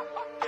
Ha ha ha!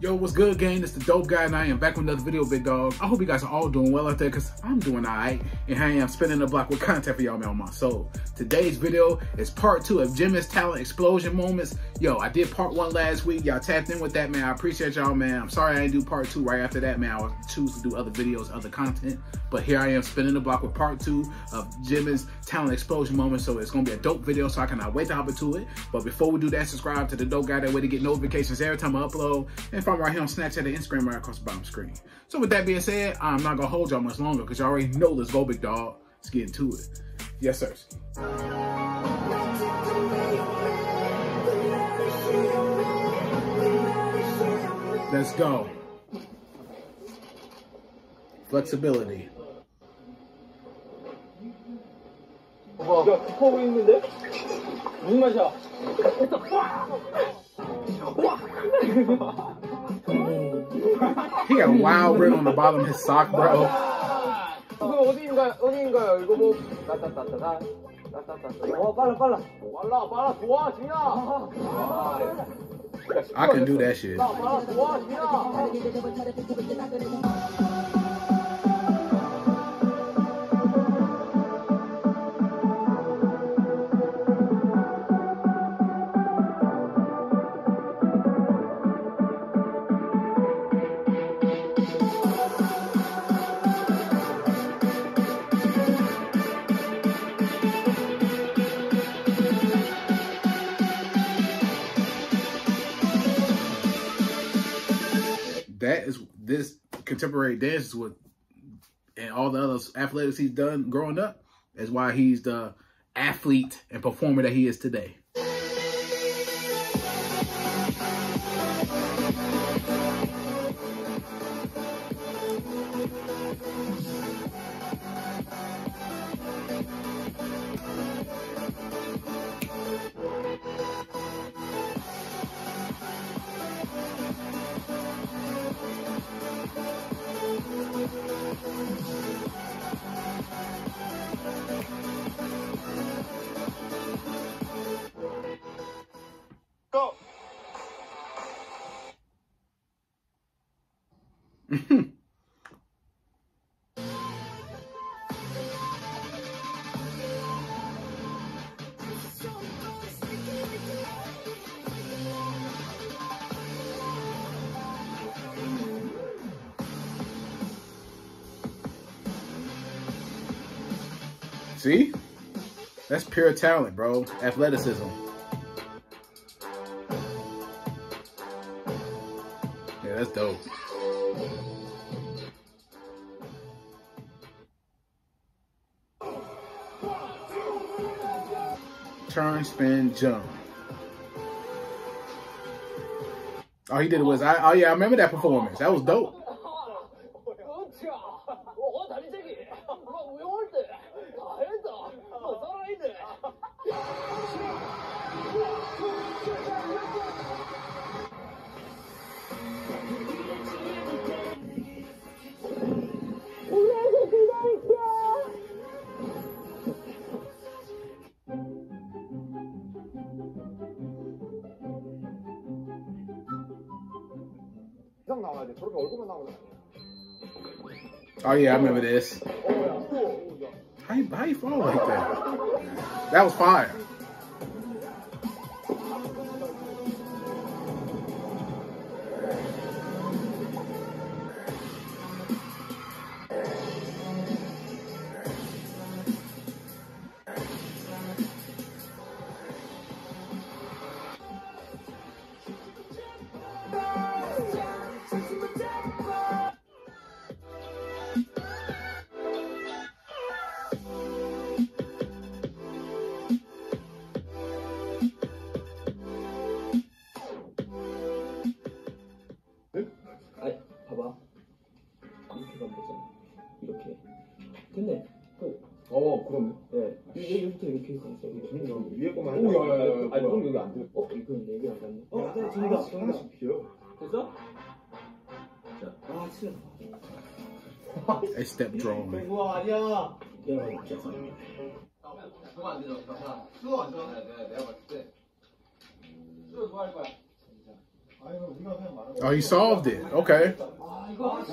Yo, what's good, gang? It's the Dope Guy, and I am back with another video, big dog. I hope you guys are all doing well out there, because I'm doing all right. And I am spinning the block with content for y'all, man, on my soul. Today's video is part two of Jimin's Talent Explosion Moments. Yo, I did part one last week. Y'all tapped in with that, man. I appreciate y'all, man. I'm sorry I didn't do part two right after that, man. I choose to do other videos, other content. But here I am spinning the block with part two of Jimin's Talent Explosion Moments. So it's going to be a dope video, so I cannot wait to hop into it. But before we do that, subscribe to the Dope Guy. That way to get notifications every time I upload. And follow right here on Snapchat and Instagram right across the bottom screen. So with that being said, I'm not going to hold y'all much longer because y'all already know let's go, big dog. Let's get into it. Yes, sir. Let's go. Flexibility. He got a wild rim on the bottom of his sock, bro. 이거 어디인가요? 어디인가요? 이거 뭐 따따따따따 따따따따 어 빨라 빨라 빨라 빨라 좋아 진아 I can do that shit. Contemporary dances with and all the other athletics he's done growing up is why he's the athlete and performer that he is today. See? That's pure talent, bro. Athleticism. Yeah, that's dope. Turn, spin, jump. All he did was, I, oh yeah, I remember that performance. That was dope. Oh yeah, I remember this. How you, how you fall like that? That was fire. 이렇게 가면 돼 이렇게 위에 것만 오, 야, 야, 야, 야, 아니, 뭐야. 그럼 여기 안 돼. 어? 이건 네개 안 갔네 어? 야, 네, 하나씩, 정답 하나씩, 하나씩 비어. 됐어? 자, 아 진짜 A step drawing. 그거 아니야 야 진짜 그거 안 되죠. 수가 안 되죠. 내가 내가 봤을 때 누가 할 거야? Oh, he solved it. Okay. 아 이거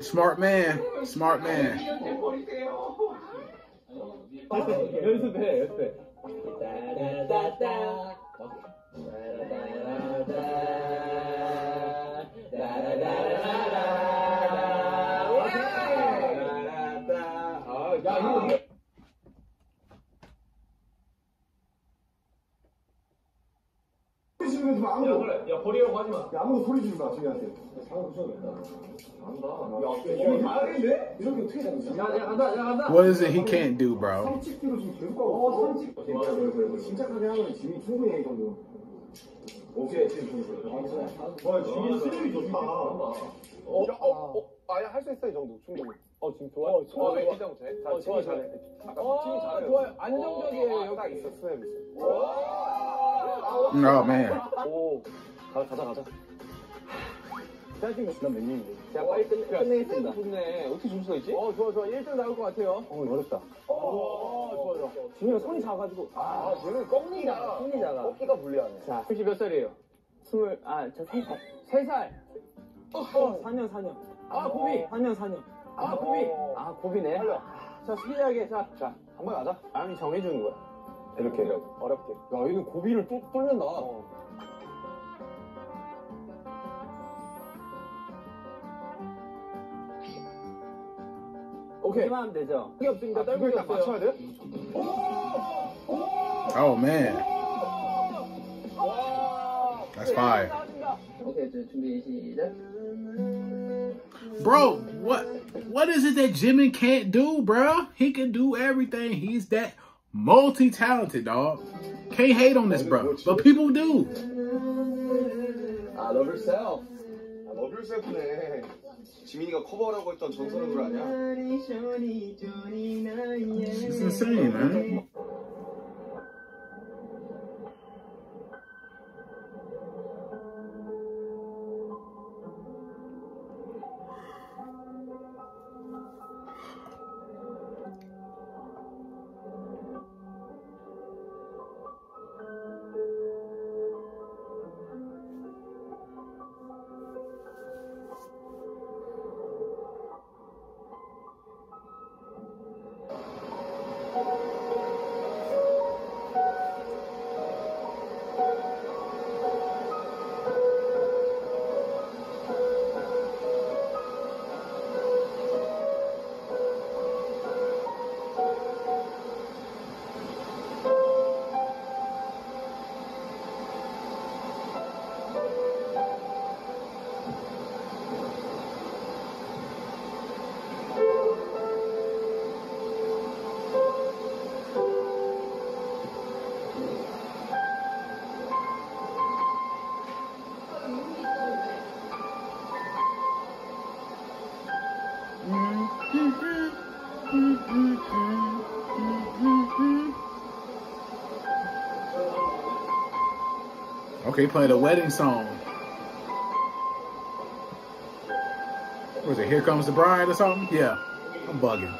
Smart man. Smart man. 버리세요. 연습해, 연습해. 야, 그래. 야, 버리라고 하지 마. 아무도 소리 지르지 마, 저희한테. 안다. 야? 이렇게 어떻게? 야, 야 간다, 야 간다. What is it he can't do, bro? 삼칙기로 지금 계속 가고 있어. 삼칙. 진짜 그래, 그래, 그래. 침착하게 하면 지금 충분히 해, 이걸로. 오케이, 지금 좋았어. 와, 지금 스텝이 좋다. 어, 어, 어, 아야 할 수 있어 이 정도 충분히. 어 지금 좋아. 어, 좋아. 왜 이정 돼? 어, 좋아 잘해. 아까 팀이 잘해. 좋아요. 안정적이에요. 딱 있어 스냅 있어. Oh man. 오. 가, 가자 가자. 짜증나. 난몇 년인데? 자 빨리 끝내, 끝내겠습니다. 좋네. 어떻게 줄 수가 있지? 어 좋아 좋아. 1등 나올 것 같아요. 어 어렵다. 어, 좋아 좋아. 준이가 손이 작아가지고. 아 쟤는 꺾니가. 손이 작아. 꺾기가 불리하네. 자 혹시 몇 살이에요? 스물 아저 세 살. 세 살. 어, 4년 4년. 아 고비. 4년 4년. 아 고비. 아 고비네. 달려. 자 스피드하게 자. 자 한 번 가자. 아람이 정해주는 거야. 이렇게 어렵게. 야, 고비를 또 오케이. 되죠. 없으니까 아, 그걸 딱 Oh man, that's fire. Bro, what what is it that Jimin can't do, bro? He can do everything. He's that multi-talented, dog. Can't hate on this, bro. But people do. I love yourself. 아, 러블셀프네. 지민이가 커버하라고 했던 전설의 노래 아니야? It's insane, man. Okay, playing a wedding song. Was it Here Comes the Bride or something? Yeah, I'm bugging.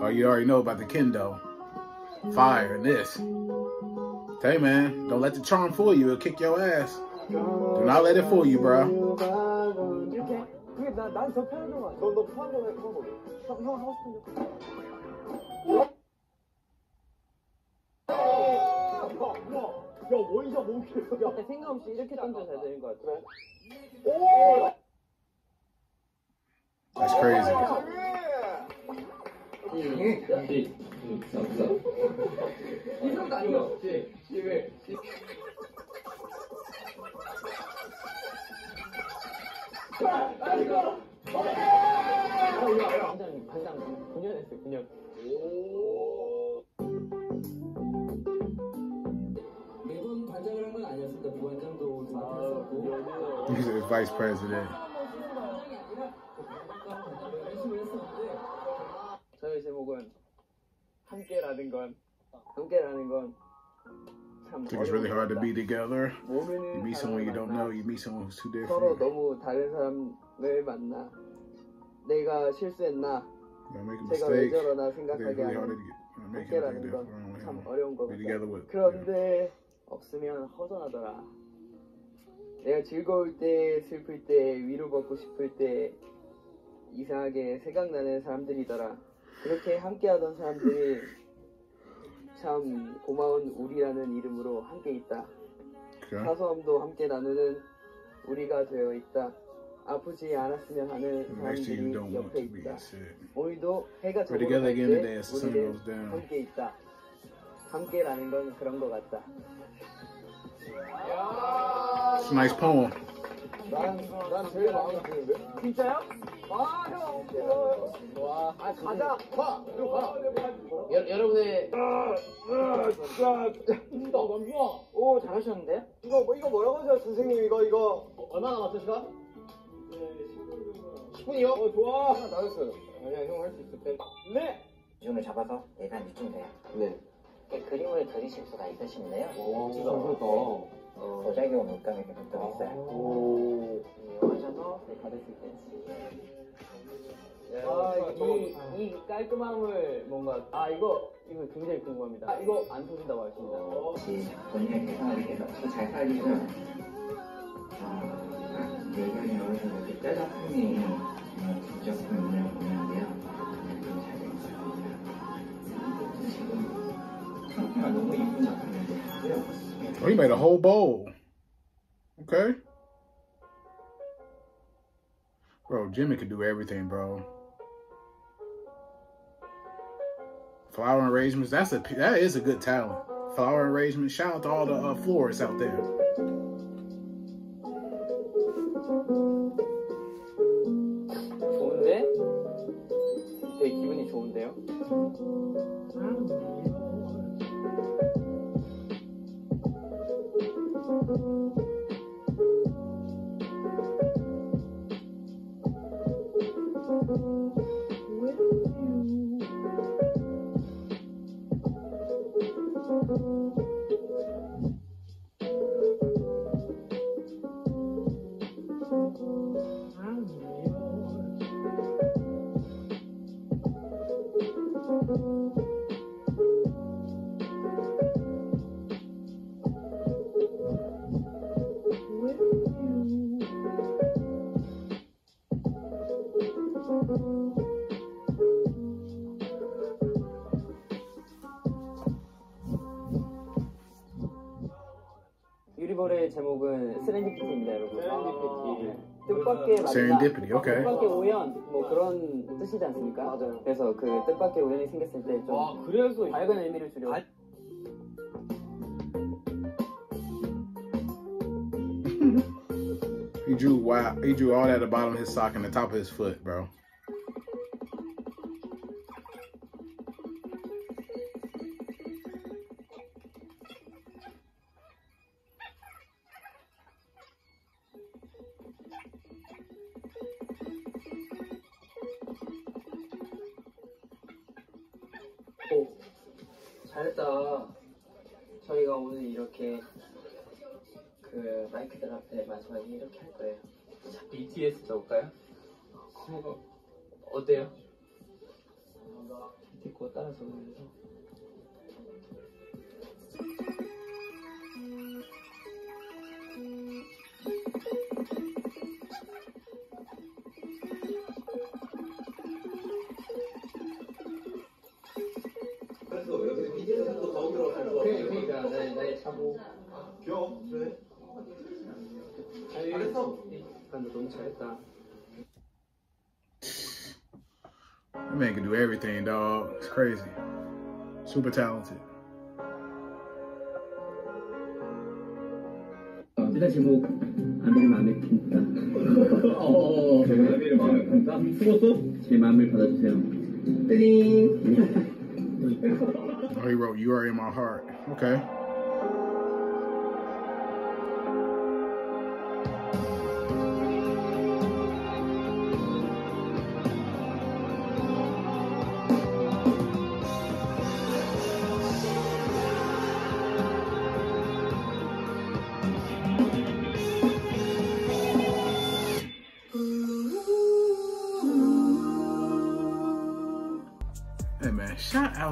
Oh, you already know about the kendo. Fire and this. Hey man, don't let the charm fool you. It'll kick your ass. Do not let it fool you, bro. 난저 편한 거 아니야. 너너 편한 거해 편한 거. 형 하고 싶은데. 야, 원샷 몸킬이야. 야, 생각 없이 이렇게 던져야 되는 거 같아. 그래? 오! That's crazy. 이성도 아니고. 아이고. 시, 시왜? 반장 반장 9년 했어 9년. 매번 반장을 한 건 아니었습니다. 부반장도 맡았었고. He's a vice president. 저희 제목은 함께라는 건 함께라는 건참 think it's really hard to be together. You meet someone you don't know. You meet someone who's too 서로 different. 너무 다른 사람을 만나 내가 실수했나 제가 왜. 저러나 생각하게 하는 different. 건 참. 어려운 yeah. 그런데 없으면 허전하더라 내가 즐거울 때 슬플 때 위로받고 싶을 때 이상하게 생각나는 사람들이더라 그렇게 함께하던 사람들이 참 고마운 우리라는 이름으로 함께 있다. 사소함도 함께 나누는 우리가 되어 있다 아프지 않았으면 하는 사람들이 옆에 있다. 오늘도 해가 저물어 together again today 갈때 as the sun 우리는. 함께 있다 함께라는 건 그런 것 같다 It's a nice poem. 난, 난 제일 마음에 드는데? 진짜요? 아, 형, 고마워요. 와, 아, 가자. 가, 이리 가. 여, 여러분의. 오, 잘하셨는데? 이거, 뭐, 이거 뭐라고 하죠, 선생님? 이거, 이거. 얼마나 남았어, 시간? 10분이요? 어, 좋아. 하나 다 됐어요. 아니야, 형 할 수 있을 때. 네! 기준을 잡아서 예산 유통돼요. 네. 이렇게 그림을 그리실 수가 있으신데요. 오, 진짜 어렵다. 도자기와 물감이 붙어 있어요. 오. 이용하셔도 네, 받으실 수 있어요. 아, 이, 이 깔끔함을 뭔가. 아, 이거, 이거 굉장히 궁금합니다. 아, 이거 안 터진다고 하십니다. 혹시 본인의 개성을 이렇게 넣고 잘 살리면 어, 내년에 Oh, made a whole bowl. Okay. Bro, Jimin could do everything, bro. Flower arrangements. That's a that is a good talent. Flower arrangements. Shout out to all the uh, florists out there. 세렌디피티입니다, 여러분. 세렌디피티. 뜻밖의 만남. Serendipity, okay. 뜻밖의 우연, 뭐 그런 뜻이지 않습니까? 맞아요. 그래서 그 뜻밖의 우연이 생겼을 때 좀 아, 그래서 밝은 의미를 주려. He drew wow, he drew all that at the bottom of his sock and the top of his foot, bro. BTS 넣을까요? 그거 어때요? 밑에 거 따라 적으면서 그래서 여기서 BTS도 더 들어가고 그러니까 나의 나의 차고. 귀여워. 그래 time to go that. Man can do everything, dog. It's crazy. Super talented. Oh, oh, he wrote, You Are in My Heart. Okay.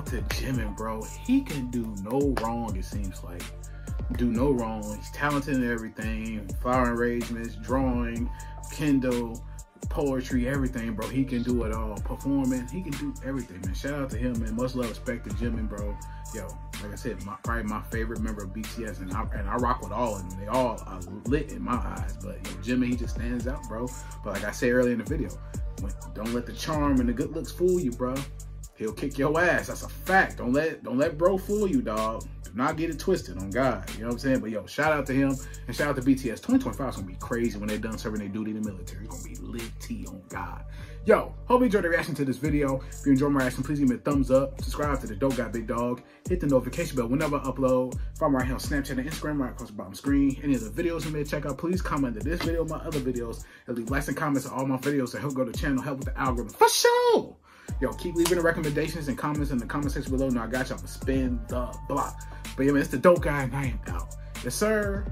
Out to Jimin, bro. He can do no wrong, it seems like. Do no wrong. He's talented in everything. Flower arrangements, drawing, Kindle, poetry, everything, bro. He can do it all. Performing, he can do everything, man. Shout out to him, man. Much love, respect to Jimin, bro. Yo, like I said, my, probably my favorite member of BTS, and I, and I rock with all of them. They all are lit in my eyes, but yo, Jimin, he just stands out, bro. But like I said earlier in the video, don't let the charm and the good looks fool you, bro. He'll kick your ass. That's a fact. Don't let don't let bro fool you, dog. Do not get it twisted on God. You know what I'm saying? But yo, shout out to him and shout out to BTS. 2025 is gonna be crazy when they're done serving their duty in the military. It's gonna be lit T on God. Yo, hope you enjoyed the reaction to this video. If you enjoyed my reaction, please give me a thumbs up. Subscribe to the Dope Guy Big Dog. Hit the notification bell whenever I upload. Follow me right here on Snapchat and Instagram right across the bottom screen. Any of the videos you may check out, please comment to this video, my other videos, and leave likes and comments on all my videos to help grow the channel, help with the algorithm. For sure! Yo, keep leaving the recommendations and comments in the comment section below. Now I got y'all to spin the block. But yeah, man, it's the dope guy and I am out. Yes, sir.